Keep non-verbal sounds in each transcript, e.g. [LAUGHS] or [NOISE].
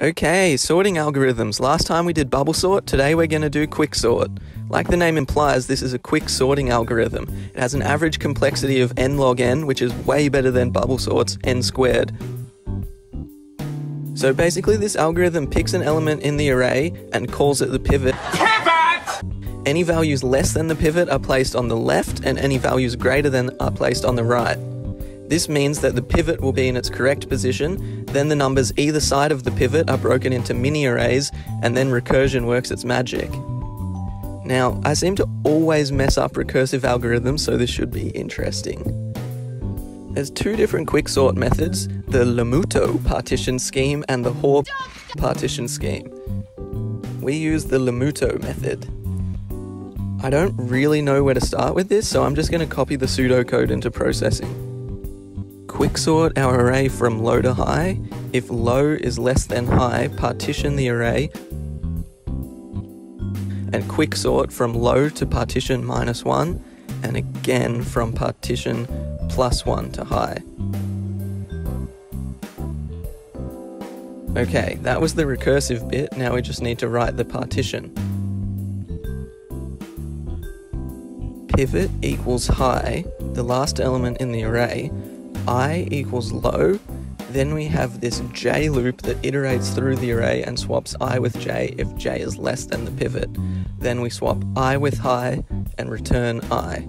Okay, sorting algorithms. Last time we did bubble sort, today we're going to do quick sort. Like the name implies, this is a quick sorting algorithm. It has an average complexity of n log n, which is way better than bubble sort's n squared. So basically, this algorithm picks an element in the array and calls it the pivot. Pivot! Any values less than the pivot are placed on the left, and any values greater than are placed on the right. This means that the pivot will be in its correct position, then the numbers either side of the pivot are broken into mini arrays, and then recursion works its magic. Now, I seem to always mess up recursive algorithms, so this should be interesting. There's two different quicksort methods, the Lomuto partition scheme and the Hoare partition scheme. We use the Lomuto method. I don't really know where to start with this, so I'm just going to copy the pseudocode into processing. Quicksort our array from low to high. If low is less than high, partition the array. And quicksort from low to partition minus 1, and again from partition plus 1 to high. Okay, that was the recursive bit, now we just need to write the partition. Pivot equals high, the last element in the array, i equals low, then we have this j loop that iterates through the array and swaps i with j if j is less than the pivot. Then we swap i with high and return i.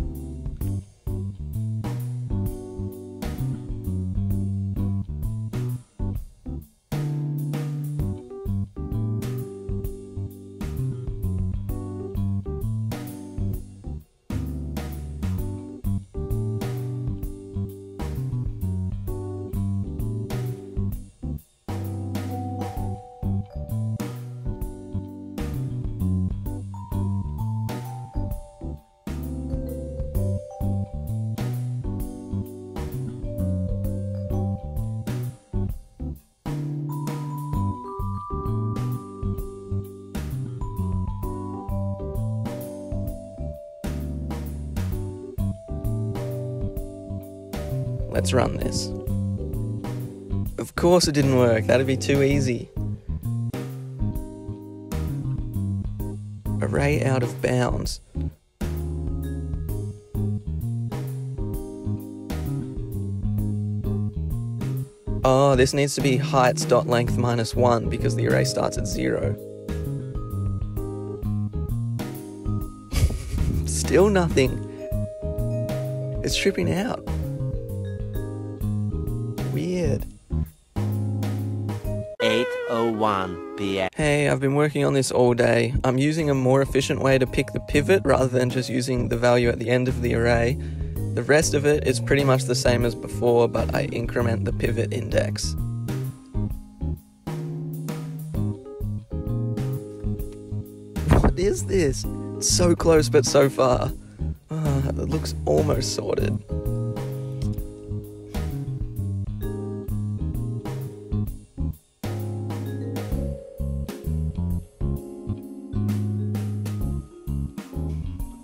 Let's run this. Of course it didn't work, that'd be too easy. Array out of bounds. Oh, this needs to be heights dot length minus 1 because the array starts at 0. [LAUGHS] Still nothing. It's tripping out. Weird. 8:01 p.m. Hey, I've been working on this all day. I'm using a more efficient way to pick the pivot rather than just using the value at the end of the array. The rest of it is pretty much the same as before, but I increment the pivot index. What is this? It's so close but so far. Ah, it looks almost sorted.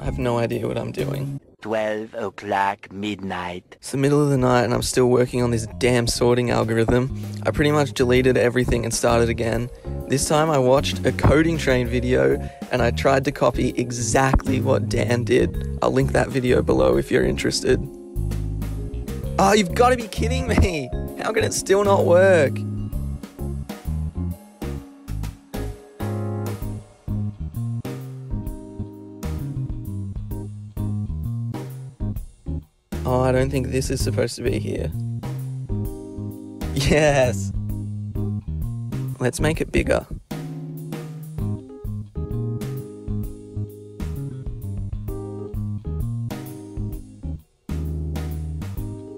I have no idea what I'm doing. 12 o'clock midnight. It's the middle of the night and I'm still working on this damn sorting algorithm. I pretty much deleted everything and started again. This time I watched a coding train video and I tried to copy exactly what Dan did. I'll link that video below if you're interested. Oh, you've got to be kidding me! How can it still not work? Oh, I don't think this is supposed to be here. Yes! Let's make it bigger.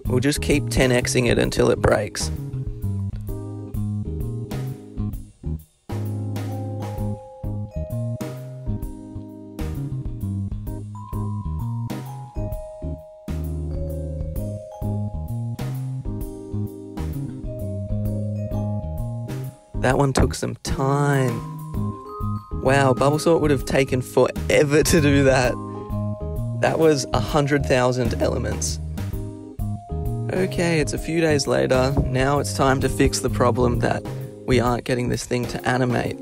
We'll just keep 10xing it until it breaks. That one took some time. Wow, Bubble Sort would have taken forever to do that. That was a hundred thousand elements. Okay, it's a few days later. Now it's time to fix the problem that we aren't getting this thing to animate.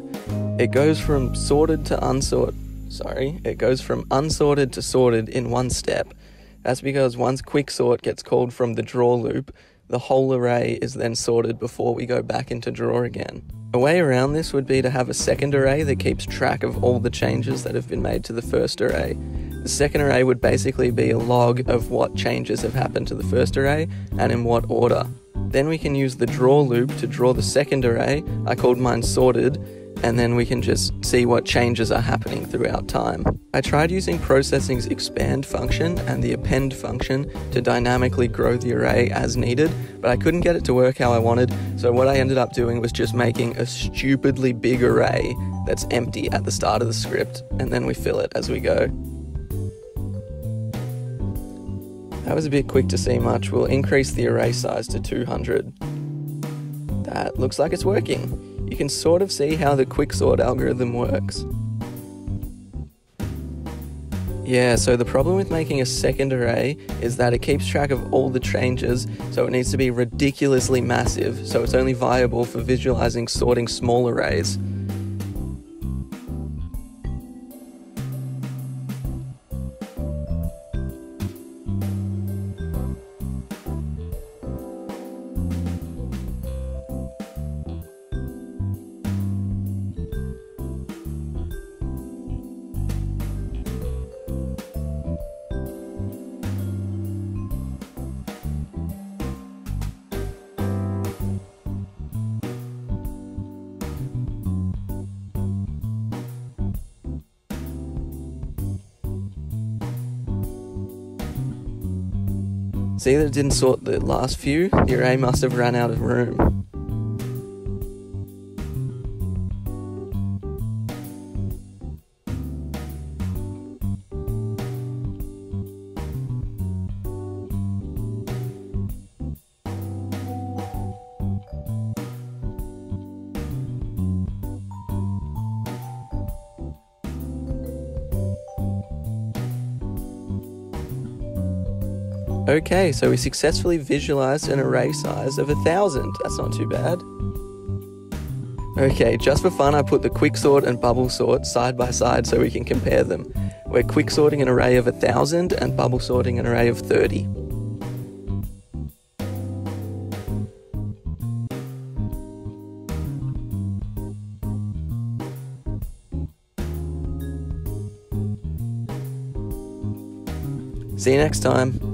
It goes from sorted to unsorted. Sorry, it goes from unsorted to sorted in one step. That's because once quicksort gets called from the draw loop, the whole array is then sorted before we go back into draw again. A way around this would be to have a second array that keeps track of all the changes that have been made to the first array. The second array would basically be a log of what changes have happened to the first array and in what order. Then we can use the draw loop to draw the second array. I called mine sorted, and then we can just see what changes are happening throughout time. I tried using processing's expand function and the append function to dynamically grow the array as needed, but I couldn't get it to work how I wanted, so what I ended up doing was just making a stupidly big array that's empty at the start of the script, and then we fill it as we go. That was a bit quick to see much. We'll increase the array size to 200. That looks like it's working you can sort of see how the quicksort algorithm works. Yeah, so the problem with making a second array is that it keeps track of all the changes, so it needs to be ridiculously massive, so it's only viable for visualizing sorting small arrays. See that it didn't sort the last few? The array must have run out of room. Okay, so we successfully visualized an array size of a thousand. That's not too bad. Okay, just for fun, I put the quicksort and bubble sort side by side so we can compare them. We're quicksorting an array of a thousand and bubble sorting an array of 30. See you next time.